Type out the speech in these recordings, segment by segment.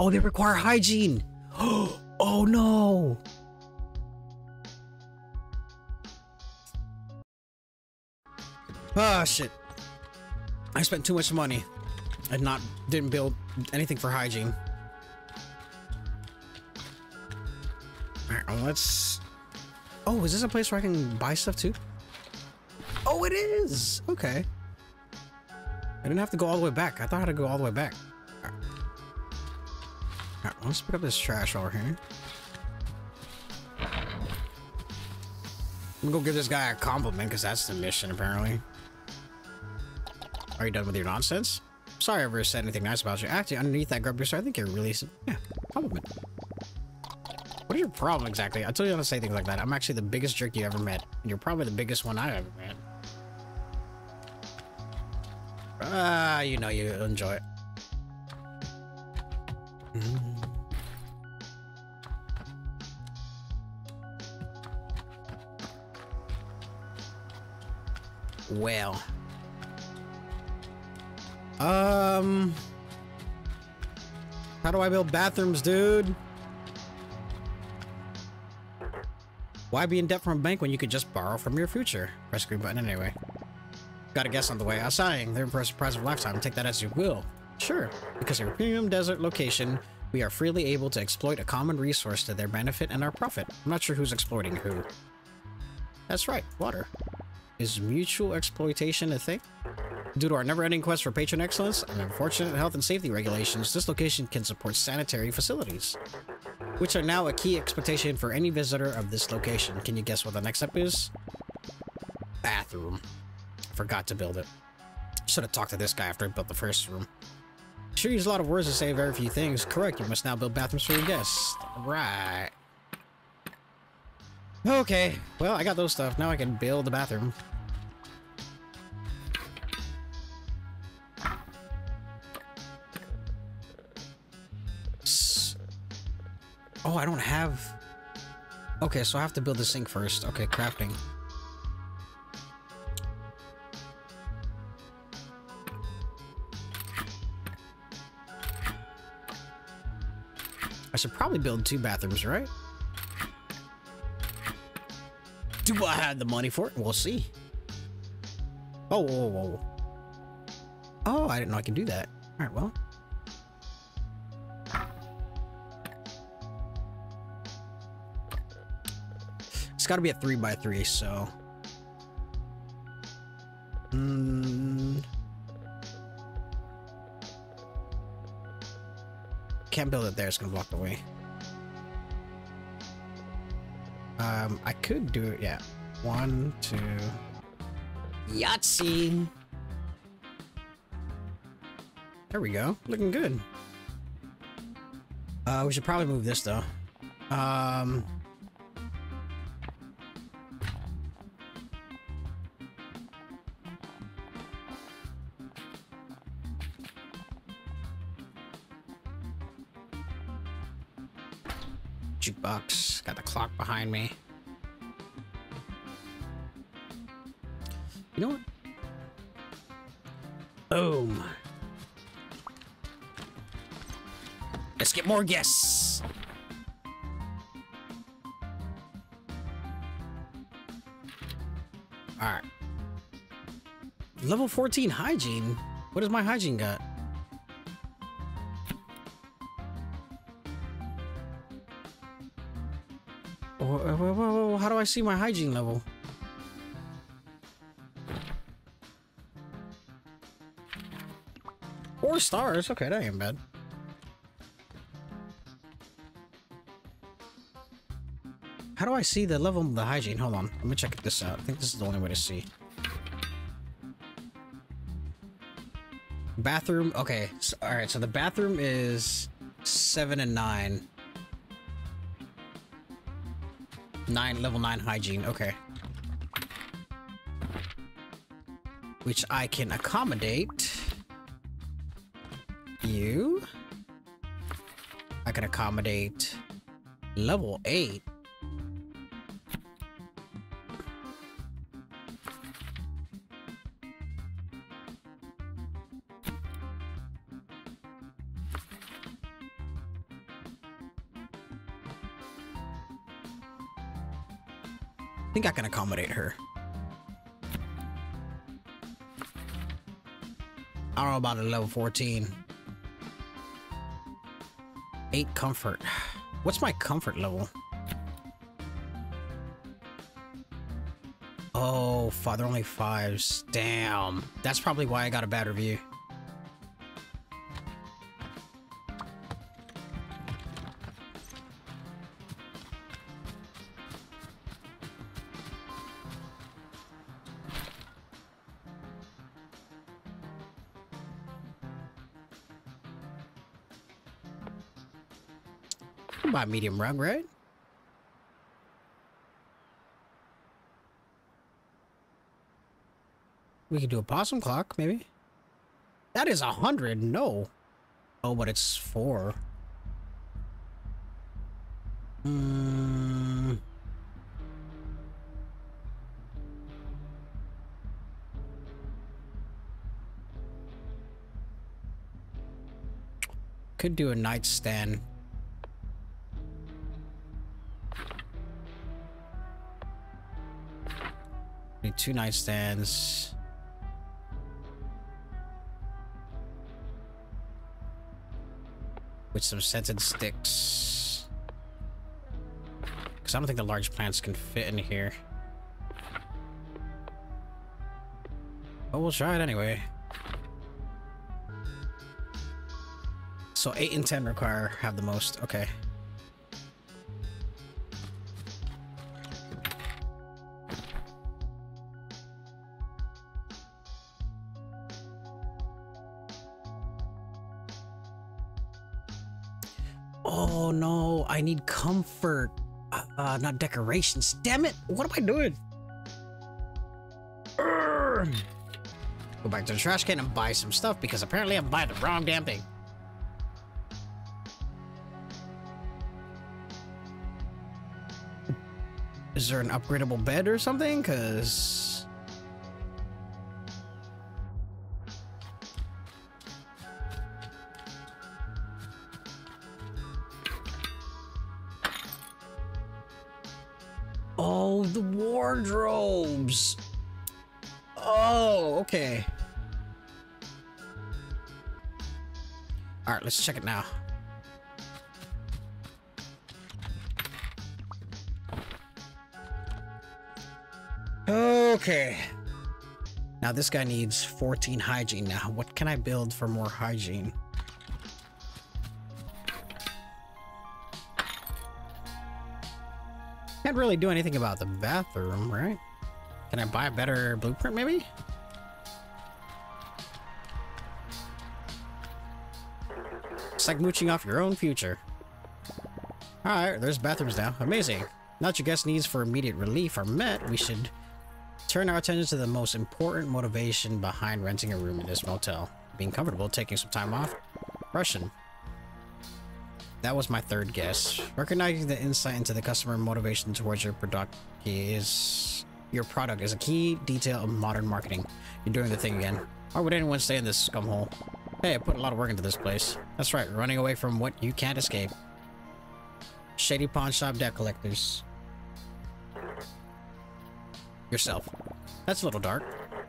Oh, they require hygiene. Oh no. Ah shit. I spent too much money and not didn't build anything for hygiene. Alright, let's Oh, is this a place where I can buy stuff too? Oh, it is! Okay. I didn't have to go all the way back. I thought I had to go all the way back. Let's pick up this trash over here. I'm gonna go give this guy a compliment because that's the mission apparently. Are you done with your nonsense? Sorry I ever said anything nice about you. Actually, underneath that grub I think you're really, yeah, compliment. What is your problem exactly? I told you not to say things like that. I'm actually the biggest jerk you ever met. And you're probably the biggest one I've ever met. Ah, uh, you know you enjoy it. Mm. Well. Um... How do I build bathrooms, dude? Why be in debt from a bank when you could just borrow from your future? Press green button anyway. Got a guess on the way. A sighing. They're a surprise of lifetime. Take that as you will. Sure. Because of a premium desert location, we are freely able to exploit a common resource to their benefit and our profit. I'm not sure who's exploiting who. That's right. Water. Is mutual exploitation a thing? Due to our never-ending quest for patron excellence and unfortunate health and safety regulations, this location can support sanitary facilities which are now a key expectation for any visitor of this location. Can you guess what the next step is? Bathroom. Forgot to build it. Should have talked to this guy after I built the first room. Sure use a lot of words to say very few things. Correct, you must now build bathrooms for your guests. Right. Okay, well, I got those stuff. Now I can build the bathroom. Oh, I don't have... Okay, so I have to build the sink first. Okay, crafting. I should probably build two bathrooms, right? Do I have the money for it? We'll see. Oh, whoa, whoa. Oh, I didn't know I can do that. All right, well. It's got to be a 3 by 3 so... Mm. Can't build it there, it's gonna block the way. Um, I could do it, yeah. One, two... Yahtzee! There we go. Looking good. Uh, we should probably move this, though. Um... jukebox. Got the clock behind me. You know what? Boom. Let's get more guests. Alright. Level 14 hygiene? What does my hygiene got? I see my hygiene level? Four stars. Okay, that ain't bad. How do I see the level of the hygiene? Hold on. Let me check this out. I think this is the only way to see. Bathroom. Okay. So, all right. So the bathroom is seven and nine. Nine, level nine hygiene, okay. Which I can accommodate. You. I can accommodate level eight. Think I can accommodate her. I don't know about a level 14. 8 comfort. What's my comfort level? Oh, father only fives. Damn. That's probably why I got a bad review. Buy medium rug, right? We could do a possum clock, maybe. That is a hundred. No. Oh, but it's four. Hmm. Could do a nightstand. Need two nightstands. With some scented sticks. Because I don't think the large plants can fit in here. But we'll try it anyway. So 8 and 10 require have the most. Okay. Oh no, I need comfort. Uh, uh, not decorations. Damn it! What am I doing? Urgh. Go back to the trash can and buy some stuff because apparently I'm buying the wrong damn thing. Is there an upgradable bed or something? Cause All right, let's check it now. Okay. Now this guy needs 14 hygiene now. What can I build for more hygiene? Can't really do anything about the bathroom, right? Can I buy a better blueprint, maybe? Like mooching off your own future. Alright, there's bathrooms now. Amazing. Now that your guest needs for immediate relief are met, we should turn our attention to the most important motivation behind renting a room in this motel. Being comfortable, taking some time off. Russian. That was my third guess. Recognizing the insight into the customer motivation towards your product is your product is a key detail of modern marketing. You're doing the thing again. Why would anyone stay in this scumhole? Hey, I put a lot of work into this place. That's right, running away from what you can't escape. Shady pawn shop debt collectors. Yourself. That's a little dark.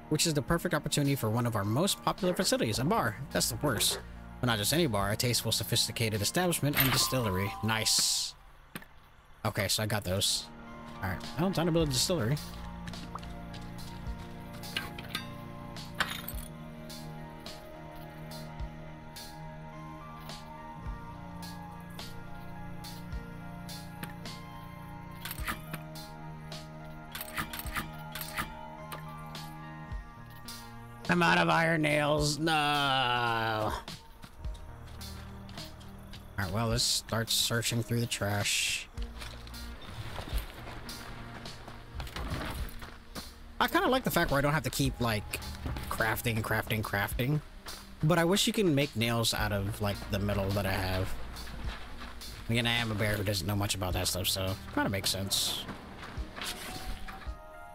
Which is the perfect opportunity for one of our most popular facilities, a bar. That's the worst. But not just any bar, a tasteful, sophisticated establishment and distillery. Nice. Okay, so I got those. Alright, well, time to build a distillery. I'm out of iron nails. No. Alright, well, let's start searching through the trash. I kind of like the fact where I don't have to keep, like, crafting, crafting, crafting. But I wish you can make nails out of, like, the metal that I have. Again, I am a bear who doesn't know much about that stuff, so kind of makes sense.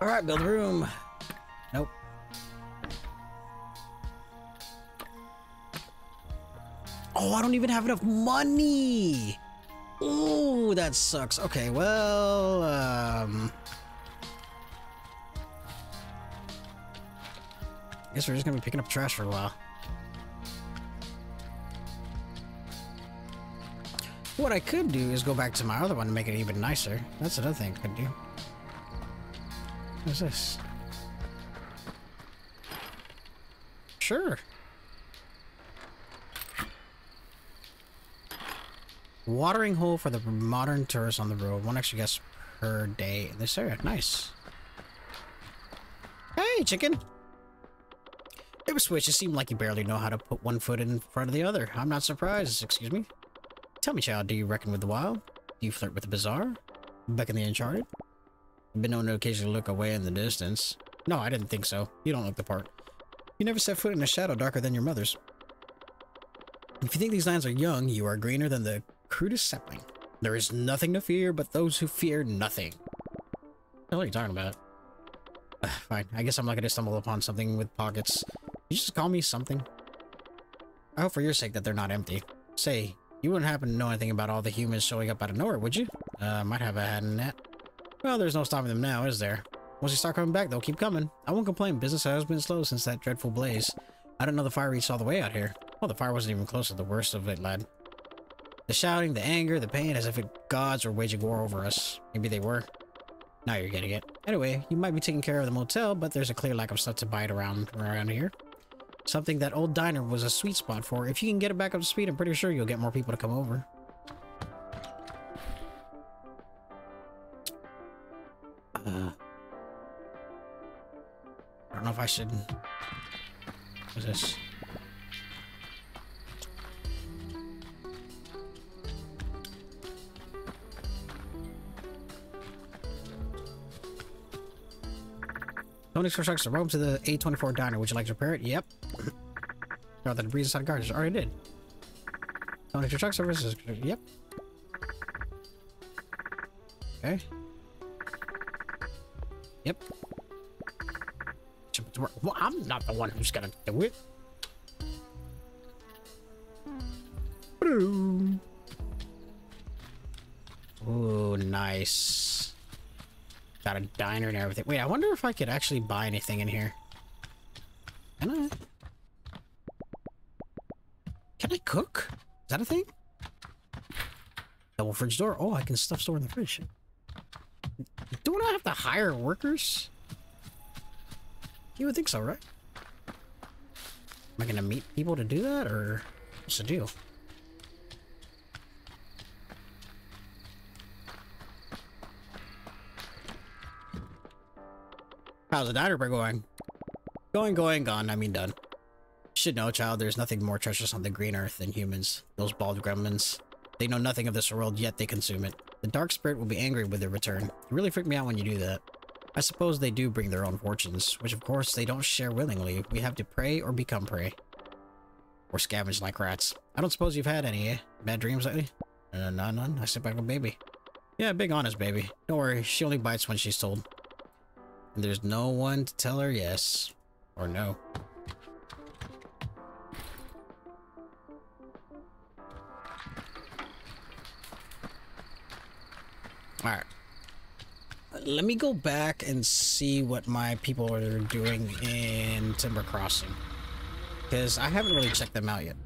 Alright, build a room. Nope. Oh, I don't even have enough money! Ooh, that sucks. Okay, well, um... I guess we're just gonna be picking up trash for a while. What I could do is go back to my other one and make it even nicer. That's another thing I could do. What's this? Sure. Watering hole for the modern tourist on the road. One extra guest per day in this area. Nice. Hey, chicken! It was Switch. It seemed like you barely know how to put one foot in front of the other. I'm not surprised. Excuse me. Tell me, child, do you reckon with the wild? Do you flirt with the bizarre? Beckon the uncharted? I've been known to occasionally look away in the distance. No, I didn't think so. You don't look the part. You never set foot in a shadow darker than your mother's. If you think these lands are young, you are greener than the crudest sapling. There is nothing to fear but those who fear nothing. What are you talking about? fine, I guess I'm not gonna stumble upon something with pockets. You just call me something. I hope for your sake that they're not empty. Say, you wouldn't happen to know anything about all the humans showing up out of nowhere, would you? Uh, might have a hat in that. Well, there's no stopping them now, is there? Once they start coming back, they'll keep coming. I won't complain. Business has been slow since that dreadful blaze. I didn't know the fire reached all the way out here. Well, the fire wasn't even close to the worst of it, lad. The shouting, the anger, the pain, as if gods were waging war over us. Maybe they were. Now you're getting it. Anyway, you might be taking care of the motel, but there's a clear lack of stuff to buy around, around here. Something that old diner was a sweet spot for. If you can get it back up to speed, I'm pretty sure you'll get more people to come over. Uh, I don't know if I should... What's this? Tony constructs a roam to the A24 diner. Would you like to repair it? Yep. Got the debris inside the garbage. Already did. Tony truck services. Yep. Okay. Yep. Well, I'm not the one who's gonna do it. Got a diner and everything. Wait, I wonder if I could actually buy anything in here. Can I? Can I cook? Is that a thing? Double fridge door. Oh, I can stuff store in the fridge. Don't I have to hire workers? You would think so, right? Am I gonna meet people to do that, or what's the deal? How's the diner going? Going, going, gone. I mean, done. Should know, child, there's nothing more treacherous on the green earth than humans. Those bald gremlins. They know nothing of this world, yet they consume it. The dark spirit will be angry with their return. You really freak me out when you do that. I suppose they do bring their own fortunes, which of course they don't share willingly. We have to pray or become prey. Or scavenge like rats. I don't suppose you've had any, eh? Bad dreams lately? Uh, none, none. I sit back like a baby. Yeah, big honest baby. Don't worry, she only bites when she's told. There's no one to tell her yes or no. Alright. Let me go back and see what my people are doing in Timber Crossing. Because I haven't really checked them out yet.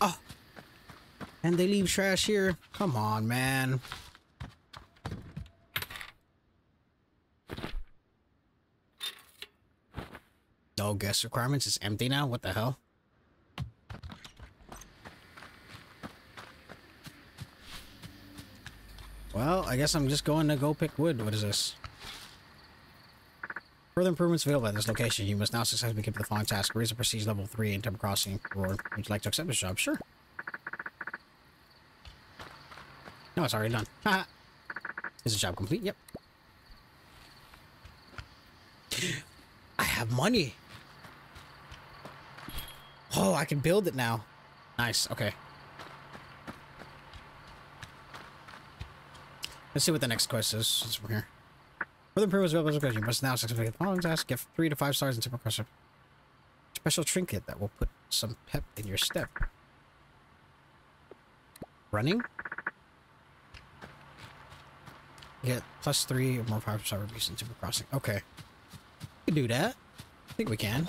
Oh! And they leave trash here? Come on, man. No guest requirements. It's empty now. What the hell? Well, I guess I'm just going to go pick wood. What is this? Further improvements available at this location. You must now successfully complete the following task. Raise the prestige level 3 in Timber Crossing Road. Would you like to accept this job? Sure. No, it's already done. Haha. is the job complete? Yep. I have money. Oh, I can build it now. Nice, okay. Let's see what the next quest is since from here. Further improvements available you must now successfully the following task. Get three to five stars in Timber Crossing. Special trinket that will put some pep in your step. Running? Get plus three or more five star reviews in Timber Crossing. Okay. You can do that. I think we can.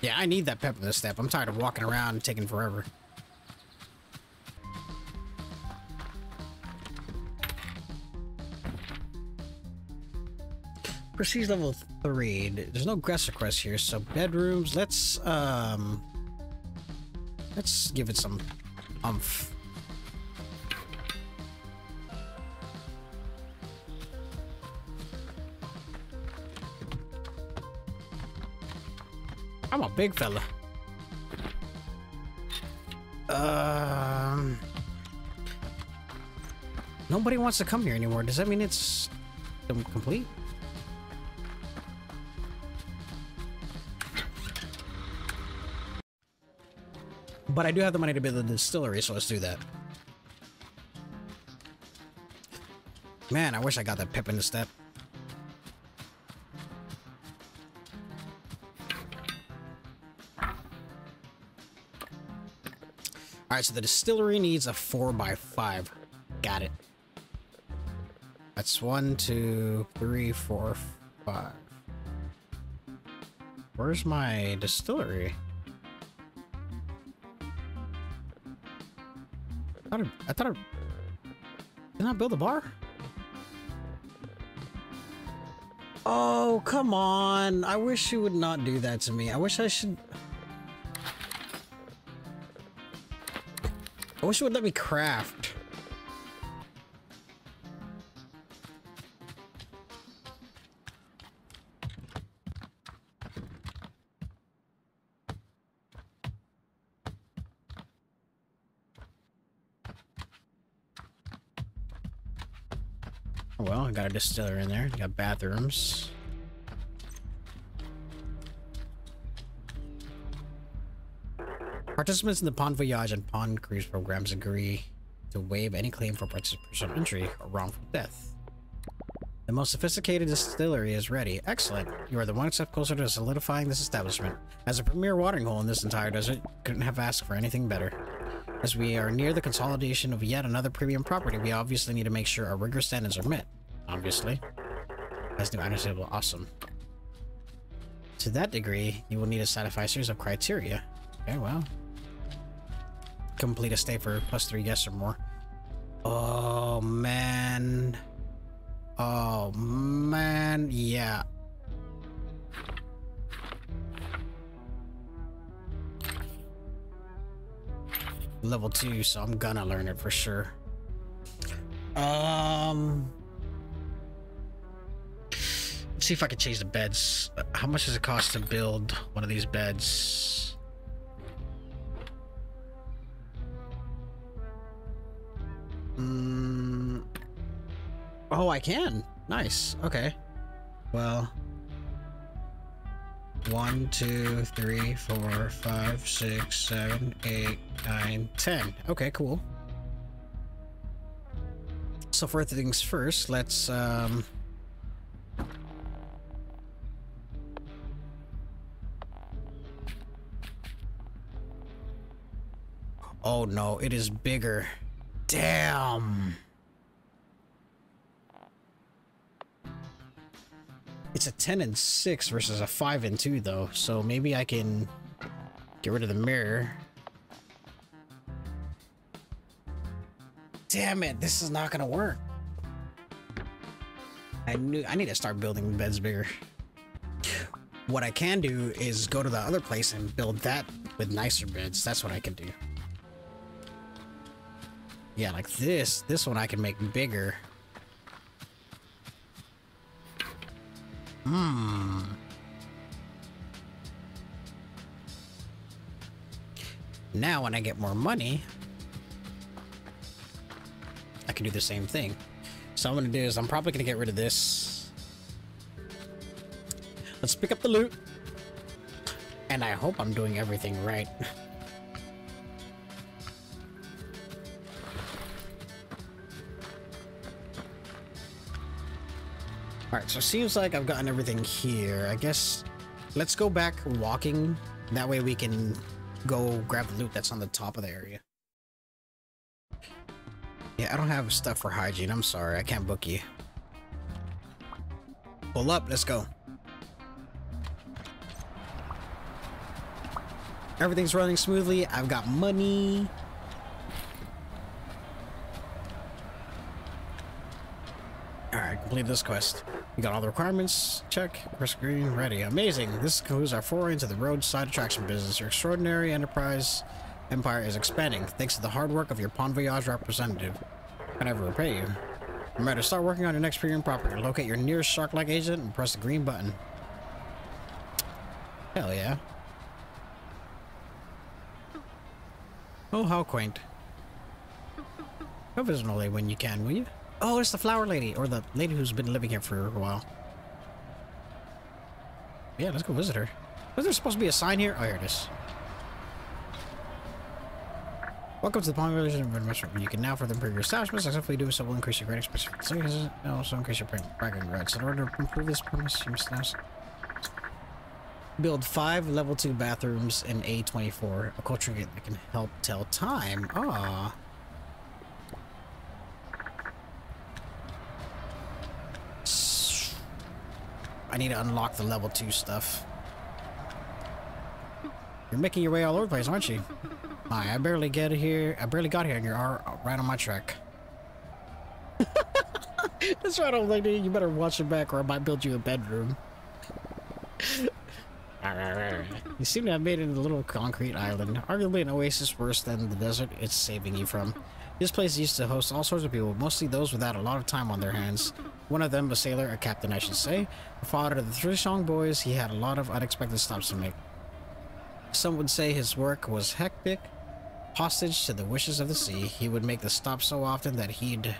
Yeah, I need that pep in this step. I'm tired of walking around and taking forever. Prestige level 3. There's no guest request here, so bedrooms, let's, um... Let's give it some umph. I'm a big fella. Um... Nobody wants to come here anymore. Does that mean it's complete? But I do have the money to build a distillery, so let's do that. Man, I wish I got that pip in the step. Alright, so the distillery needs a 4x5. Got it. That's one, two, three, four, five. Where's my distillery? I thought I, I thought I did not I build a bar. Oh, come on. I wish you would not do that to me. I wish I should... wish it would let me craft. Oh, well, I got a distiller in there. Got bathrooms. Participants in the Pond Voyage and Pond Cruise programs agree to waive any claim for participation injury or wrongful death. The most sophisticated distillery is ready. Excellent. You are the one step closer to solidifying this establishment. As a premier watering hole in this entire desert, couldn't have asked for anything better. As we are near the consolidation of yet another premium property, we obviously need to make sure our rigorous standards are met. Obviously. As new available. Awesome. To that degree, you will need to satisfy a series of criteria. Okay, well. Complete a stay for plus three guests or more. Oh, man. Oh, man. Yeah. level 2, so I'm gonna learn it for sure. Um... Let's see if I can change the beds. How much does it cost to build one of these beds? I can. Nice. Okay. Well, one, two, three, four, five, six, seven, eight, nine, ten. Okay, cool. So for things first, let's um Oh no, it is bigger. Damn. It's a 10 and 6 versus a 5 and 2 though, so maybe I can get rid of the mirror. Damn it, this is not gonna work. I knew I need to start building beds bigger. What I can do is go to the other place and build that with nicer beds. That's what I can do. Yeah, like this. This one I can make bigger. Hmm. Now when I get more money, I can do the same thing. So I'm gonna do is I'm probably gonna get rid of this. Let's pick up the loot. And I hope I'm doing everything right. Alright, so it seems like I've gotten everything here. I guess let's go back walking. That way we can go grab the loot that's on the top of the area. Yeah, I don't have stuff for hygiene. I'm sorry. I can't book you. Pull up. Let's go. Everything's running smoothly. I've got money. Alright, complete this quest. You got all the requirements. Check. Press green. Ready. Amazing. This concludes our foray into the roadside attraction business. Your extraordinary enterprise empire is expanding, thanks to the hard work of your Pon Voyage representative. I ever repay you? Remember to start working on your next premium property. Locate your nearest shark-like agent and press the green button. Hell yeah. Oh, how quaint. Go visit when you can, will you? Oh, it's the flower lady, or the lady who's been living here for a while. Yeah, let's go visit her. Was there supposed to be a sign here? Oh, here it is. Welcome to the Palm Village Restaurant. You can now further improve your establishment. Successfully doing so will increase your grade expenses. Also increase your bragging rights. In order to improve this premise, you must now build five level 2 bathrooms in A24. A culture that can help tell time. Ah. I need to unlock the level 2 stuff. You're making your way all over the place, aren't you? Hi, I barely get here. I barely got here and you're right on my track. That's right, old lady. You better watch it back or I might build you a bedroom. you seem to have made it a little concrete island. Arguably an oasis worse than the desert it's saving you from. This place used to host all sorts of people, mostly those without a lot of time on their hands. One of them a sailor, a captain I should say. The father of the three strong boys, he had a lot of unexpected stops to make. Some would say his work was hectic. Hostage to the wishes of the sea, he would make the stops so often that he'd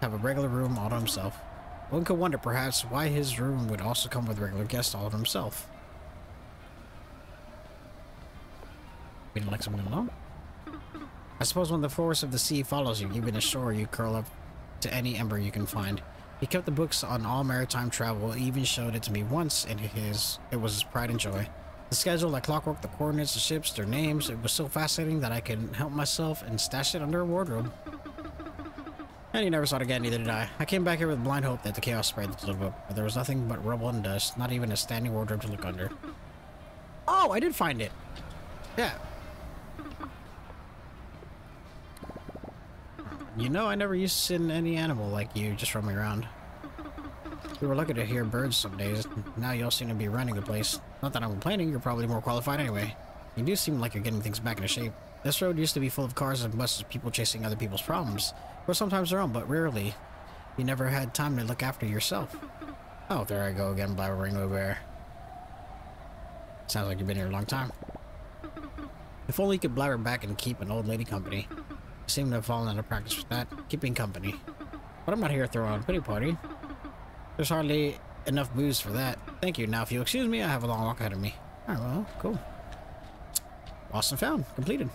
have a regular room all to himself. One could wonder, perhaps, why his room would also come with regular guests all to himself. We didn't like something alone? I suppose when the force of the sea follows you, even ashore, you curl up to any ember you can find. He kept the books on all maritime travel, even showed it to me once, and his it was his pride and joy. The schedule, like clockwork, the coordinates, the ships, their names, it was so fascinating that I couldn't help myself and stashed it under a wardrobe. And he never saw it again, neither did I. I came back here with blind hope that the chaos spread the book, but there was nothing but rubble and dust, not even a standing wardrobe to look under. Oh, I did find it! Yeah. You know, I never used to send any animal like you just roaming around. We were lucky to hear birds some days. Now you all seem to be running the place. Not that I'm complaining, you're probably more qualified anyway. You do seem like you're getting things back into shape. This road used to be full of cars and buses, people chasing other people's problems. Or sometimes their own, but rarely. You never had time to look after yourself. Oh, there I go again, blabbering Bear. Sounds like you've been here a long time. If only you could blabber back and keep an old lady company. Seem to have fallen into practice with that, keeping company. But I'm not here throwing a pity party. There's hardly enough booze for that. Thank you. Now, if you'll excuse me, I have a long walk ahead of me. Alright, well, cool. Lost and found. Completed.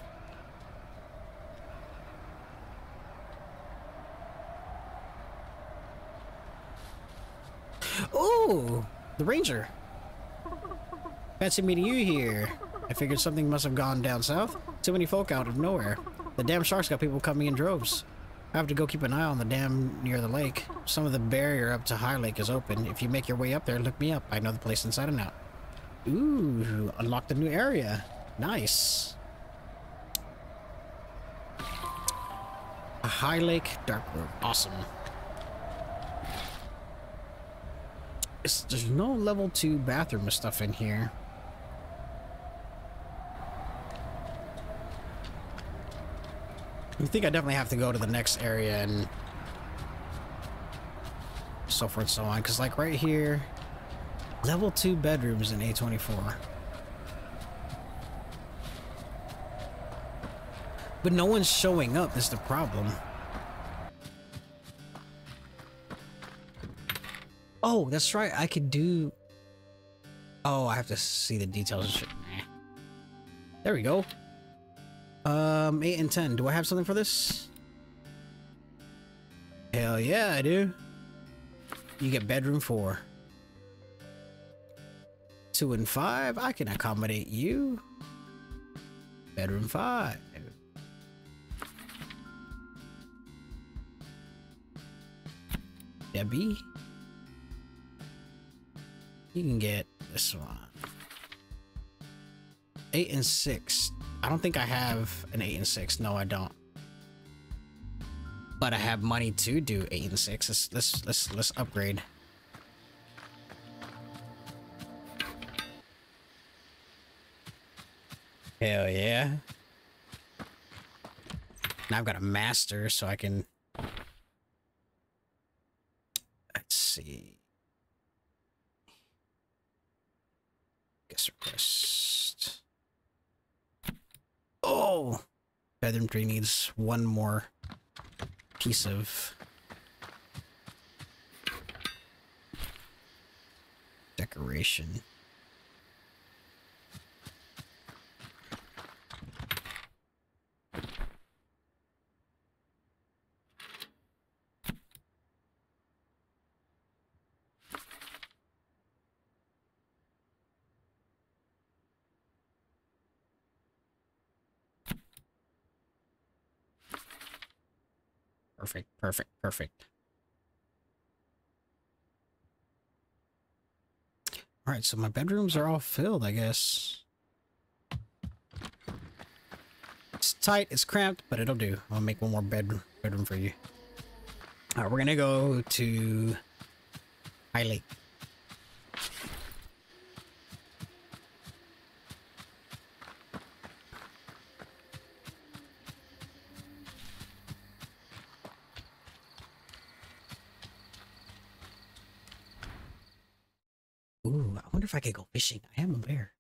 Oh, the ranger. Fancy meeting you here. I figured something must have gone down south. Too many folk out of nowhere. The damn sharks got people coming in droves. I have to go keep an eye on the dam near the lake. Some of the barrier up to High Lake is open. If you make your way up there, look me up. I know the place inside and out. Ooh, unlocked a new area. Nice. A High Lake Dark Room. Awesome. It's, there's no level 2 bathroom stuff in here. I think I definitely have to go to the next area and so forth and so on. Because like right here, level 2 bedrooms in A24. But no one's showing up is the problem. Oh, that's right. I could do... Oh, I have to see the details. There we go. Um, 8 and 10. Do I have something for this? Hell yeah, I do. You get bedroom 4. 2 and 5. I can accommodate you. Bedroom 5. Debbie. You can get this one. eight and six. I don't think I have an eight and six. No, I don't. But I have money to do eight and six. Let's let's let's let's upgrade. Hell yeah. Now I've got a master, so I can. Let's see. Guest request. Bedroom 3 needs one more piece of decoration. Perfect, perfect. All right, so my bedrooms are all filled, I guess. It's tight, it's cramped, but it'll do. I'll make one more bed bedroom for you. All right, we're gonna go to High Lake. Ooh, I wonder if I could go fishing. I am a bear.